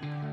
Going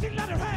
fucking let her.